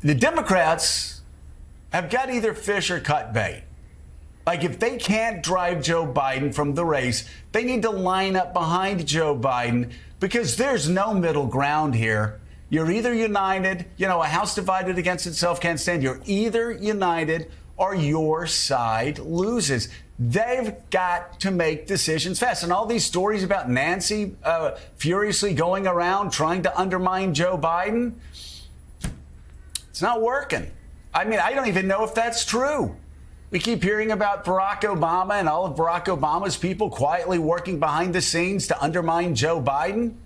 The Democrats have got either fish or cut bait. Like, if they can't drive Joe Biden from the race, they need to line up behind Joe Biden because there's no middle ground here. You're either united, you know, a house divided against itself can't stand. You're either united or your side loses. They've got to make decisions fast. And all these stories about Nancy uh, furiously going around trying to undermine Joe Biden, it's not working. I mean, I don't even know if that's true. We keep hearing about Barack Obama and all of Barack Obama's people quietly working behind the scenes to undermine Joe Biden.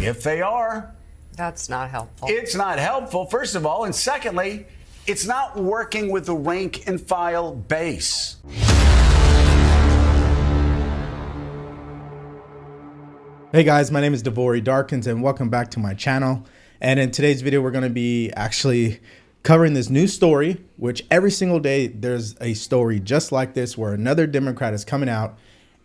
If they are, that's not helpful. It's not helpful, first of all. And secondly, it's not working with the rank and file base. Hey guys, my name is DeVory Darkins and welcome back to my channel. And in today's video, we're going to be actually covering this new story, which every single day there's a story just like this where another Democrat is coming out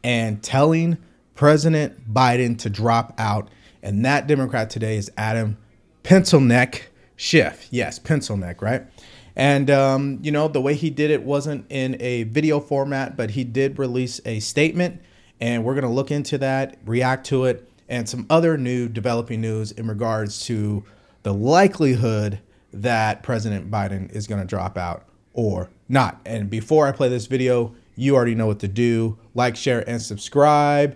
and telling President Biden to drop out. And that Democrat today is Adam Pencil Neck Schiff. Yes, Pencil Neck, right? And, um, you know, the way he did it wasn't in a video format, but he did release a statement. And we're going to look into that, react to it, and some other new developing news in regards to the likelihood that President Biden is going to drop out or not. And before I play this video, you already know what to do like, share, and subscribe.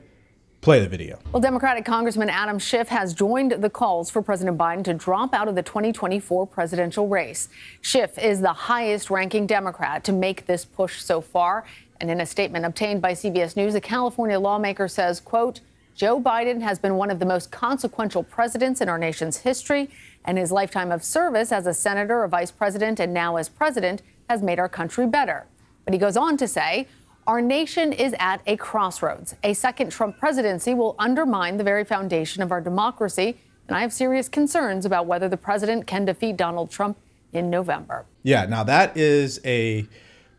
Play the video. Well, Democratic Congressman Adam Schiff has joined the calls for President Biden to drop out of the 2024 presidential race. Schiff is the highest ranking Democrat to make this push so far. And in a statement obtained by CBS News, a California lawmaker says, quote, Joe Biden has been one of the most consequential presidents in our nation's history, and his lifetime of service as a senator, a vice president, and now as president has made our country better. But he goes on to say, our nation is at a crossroads. A second Trump presidency will undermine the very foundation of our democracy, and I have serious concerns about whether the president can defeat Donald Trump in November. Yeah, now that is a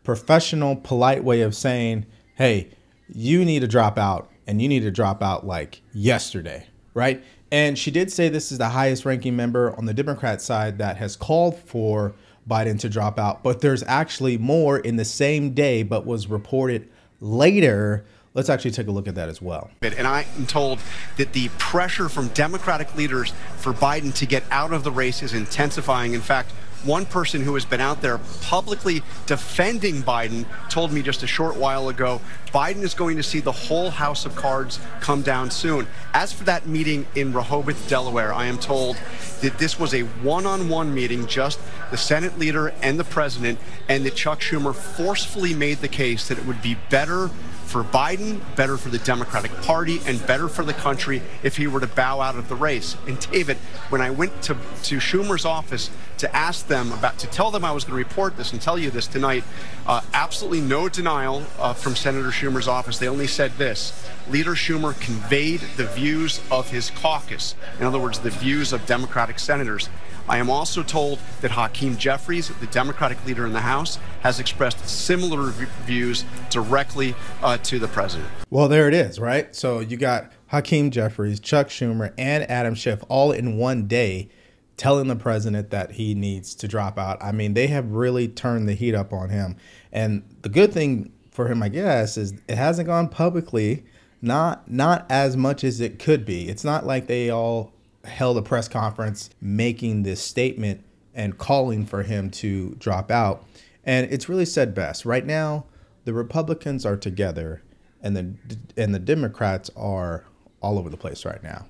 professional, polite way of saying, hey, you need to drop out, and you need to drop out like yesterday, right? And she did say this is the highest ranking member on the Democrat side that has called for Biden to drop out, but there's actually more in the same day, but was reported later. Let's actually take a look at that as well. And I am told that the pressure from Democratic leaders for Biden to get out of the race is intensifying. In fact, one person who has been out there publicly defending Biden told me just a short while ago Biden is going to see the whole house of cards come down soon. As for that meeting in Rehoboth, Delaware, I am told that this was a one on one meeting, just the Senate leader and the president, and that Chuck Schumer forcefully made the case that it would be better for Biden, better for the Democratic Party, and better for the country if he were to bow out of the race. And David, when I went to, to Schumer's office to ask them about, to tell them I was going to report this and tell you this tonight, uh, absolutely no denial uh, from Senator Schumer's office. They only said this Leader Schumer conveyed the views of his caucus, in other words, the views of Democratic senators. I am also told that Hakeem Jeffries, the Democratic leader in the House, has expressed similar views directly uh, to the president. Well, there it is, right? So you got Hakeem Jeffries, Chuck Schumer, and Adam Schiff all in one day telling the president that he needs to drop out. I mean, they have really turned the heat up on him. And the good thing for him, I guess, is it hasn't gone publicly, not not as much as it could be. It's not like they all held a press conference making this statement and calling for him to drop out. And it's really said best. Right now, the Republicans are together and the and the Democrats are all over the place right now.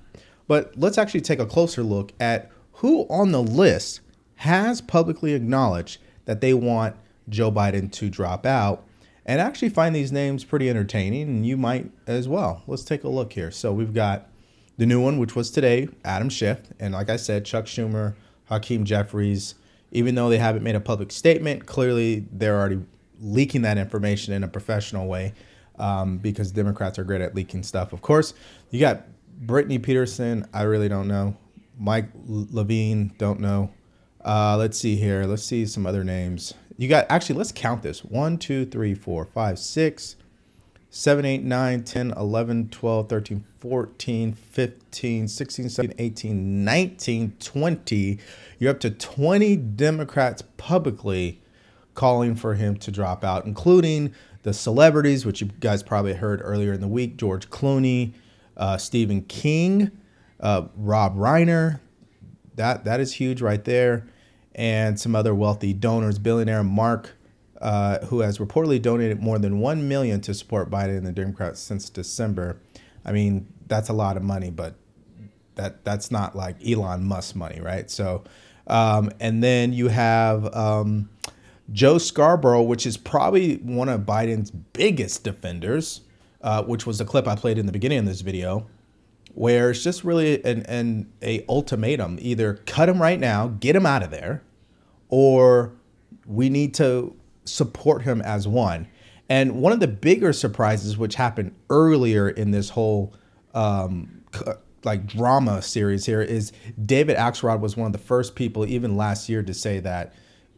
But let's actually take a closer look at who on the list has publicly acknowledged that they want Joe Biden to drop out and actually find these names pretty entertaining and you might as well. Let's take a look here. So we've got the new one, which was today, Adam Schiff. And like I said, Chuck Schumer, Hakeem Jeffries, even though they haven't made a public statement, clearly they're already leaking that information in a professional way um, because Democrats are great at leaking stuff. Of course, you got Brittany Pettersen. I really don't know. Mike Levine, don't know. Uh, let's see here. Let's see some other names. You got actually. Let's count this: one, two, three, four, five, six, 7, 8, 9, 10, 11, 12, 13, 14, 15, 16, 17, 18, 19, 20. You're up to 20 Democrats publicly calling for him to drop out, including the celebrities, which you guys probably heard earlier in the week George Clooney, uh, Stephen King, uh, Rob Reiner. That, that is huge right there. And some other wealthy donors, billionaire Mark uh, who has reportedly donated more than one million to support Biden and the Democrats since December. I mean, that's a lot of money, but that that's not like Elon Musk money, right? So, um, and then you have um, Joe Scarborough, which is probably one of Biden's biggest defenders, uh, which was the clip I played in the beginning of this video, where it's just really an, an a ultimatum: either cut him right now, get him out of there, or we need to support him as one. And one of the bigger surprises, which happened earlier in this whole um, like drama series here, is David Axelrod was one of the first people, even last year, to say that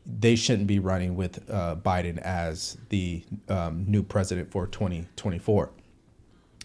they shouldn't be running with uh, Biden as the um, new president for 2024.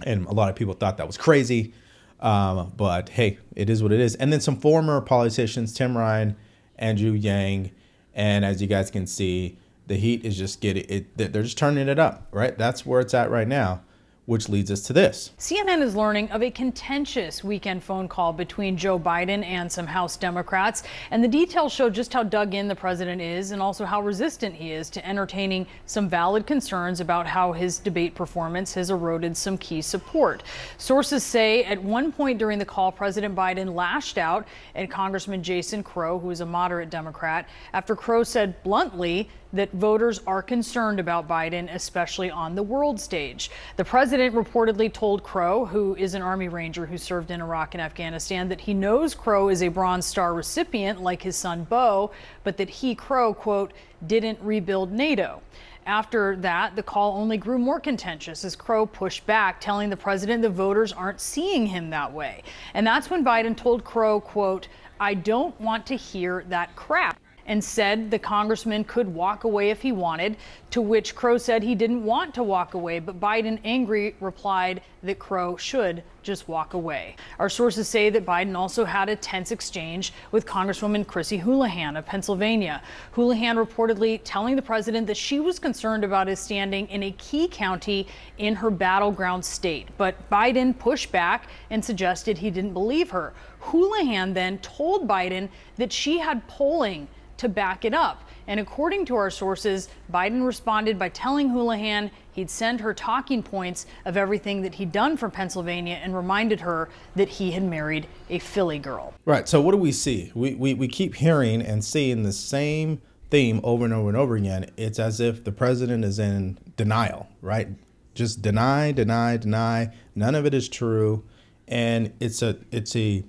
And a lot of people thought that was crazy. Um, but hey, it is what it is. And then some former politicians, Tim Ryan, Andrew Yang, and as you guys can see, the Heat is just getting it. They're just turning it up, right? That's where it's at right now which leads us to this. CNN is learning of a contentious weekend phone call between Joe Biden and some House Democrats, and the details show just how dug in the president is and also how resistant he is to entertaining some valid concerns about how his debate performance has eroded some key support. Sources say at one point during the call, President Biden lashed out at Congressman Jason Crow, who is a moderate Democrat, after Crow said bluntly that voters are concerned about Biden, especially on the world stage. The president reportedly told Crow, who is an Army Ranger who served in Iraq and Afghanistan, that he knows Crow is a Bronze Star recipient like his son Beau, but that he, Crow, quote, didn't rebuild NATO. After that, the call only grew more contentious as Crow pushed back, telling the president the voters aren't seeing him that way. And that's when Biden told Crow, quote, I don't want to hear that crap and said the congressman could walk away if he wanted, to which Crow said he didn't want to walk away, but Biden, angry, replied that Crow should just walk away. Our sources say that Biden also had a tense exchange with Congresswoman Chrissy Houlihan of Pennsylvania. Houlihan reportedly telling the president that she was concerned about his standing in a key county in her battleground state. But Biden pushed back and suggested he didn't believe her. Houlihan then told Biden that she had polling to back it up. And according to our sources, Biden responded by telling Houlihan he'd send her talking points of everything that he'd done for Pennsylvania and reminded her that he had married a Philly girl. Right. So, what do we see? We, we, we keep hearing and seeing the same theme over and over and over again. It's as if the president is in denial, right? Just deny, deny, deny. None of it is true. And it's a it's a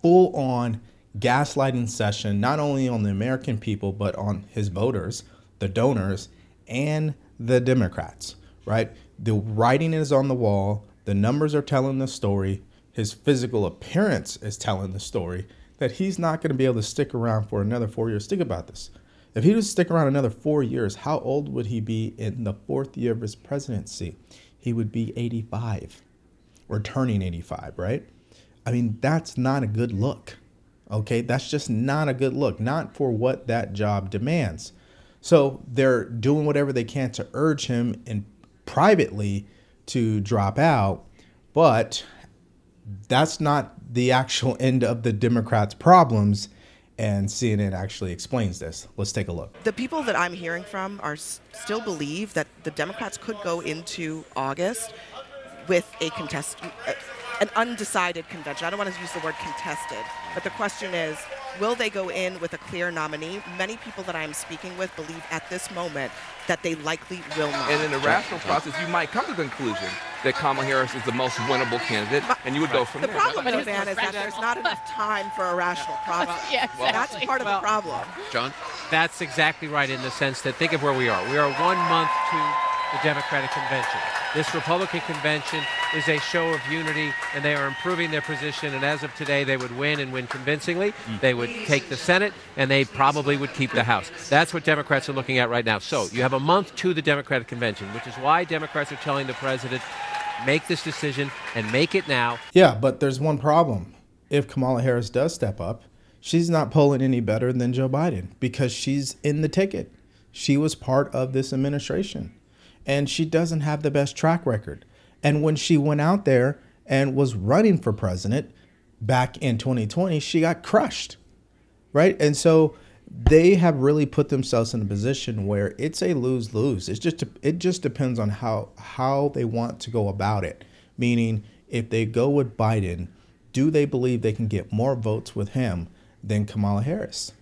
full on gaslighting session, not only on the American people, but on his voters, the donors, and the Democrats, right? The writing is on the wall, the numbers are telling the story, his physical appearance is telling the story that he's not going to be able to stick around for another four years. Think about this. If he was stick around another four years, how old would he be in the fourth year of his presidency? He would be 85 or turning 85, right? I mean, that's not a good look. Okay, that's just not a good look, not for what that job demands. So they're doing whatever they can to urge him in privately to drop out, but that's not the actual end of the Democrats' problems. And CNN actually explains this. Let's take a look. The people that I'm hearing from are still believe that the Democrats could go into August with a contest, uh, an undecided convention. I don't want to use the word contested, but the question is, will they go in with a clear nominee? Many people that I'm speaking with believe at this moment that they likely will not. And in the rational process, you might come to the conclusion that Kamala Harris is the most winnable candidate, and you would go from the there. The problem, Jovan, is that there's not enough time for a rational process. yeah, exactly. That's part of well, the problem. John? That's exactly right in the sense that think of where we are. We are one month to the Democratic convention. This Republican convention is a show of unity, and they are improving their position. And as of today, they would win and win convincingly. Mm. They would take the Senate, and they probably would keep the House. That's what Democrats are looking at right now. So you have a month to the Democratic convention, which is why Democrats are telling the president, make this decision and make it now. Yeah, but there's one problem. If Kamala Harris does step up, she's not polling any better than Joe Biden because she's in the ticket. She was part of this administration and she doesn't have the best track record. And when she went out there and was running for president back in 2020, she got crushed. Right? And so they have really put themselves in a position where it's a lose lose. It's just it just depends on how how they want to go about it. Meaning, if they go with Biden, do they believe they can get more votes with him than Kamala Harris,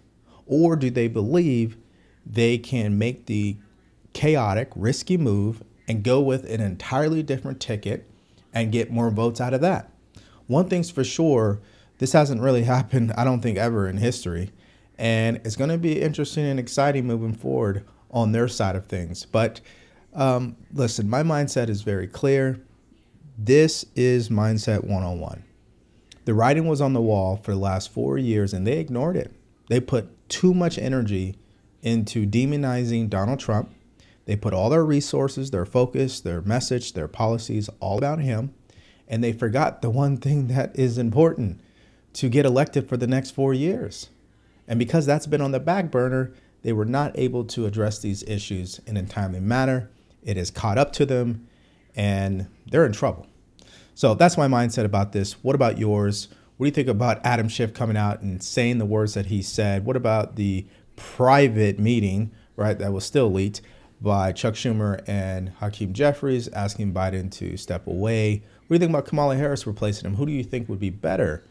or do they believe they can make the chaotic, risky move and go with an entirely different ticket and get more votes out of that? One thing's for sure, this hasn't really happened, I don't think, ever in history and it's going to be interesting and exciting moving forward on their side of things. But um, listen, my mindset is very clear. This is Mindset 101. The writing was on the wall for the last four years and they ignored it. They put too much energy into demonizing Donald Trump. They put all their resources, their focus, their message, their policies all about him. And they forgot the one thing that is important to get elected for the next four years. And because that's been on the back burner, they were not able to address these issues in a timely manner. It has caught up to them and they're in trouble. So that's my mindset about this. What about yours? What do you think about Adam Schiff coming out and saying the words that he said? What about the private meeting, right, that was still leaked by Chuck Schumer and Hakeem Jeffries asking Biden to step away? What do you think about Kamala Harris replacing him? Who do you think would be better,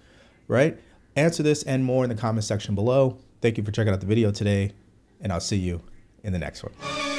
right? Answer this and more in the comment section below. Thank you for checking out the video today, and I'll see you in the next one.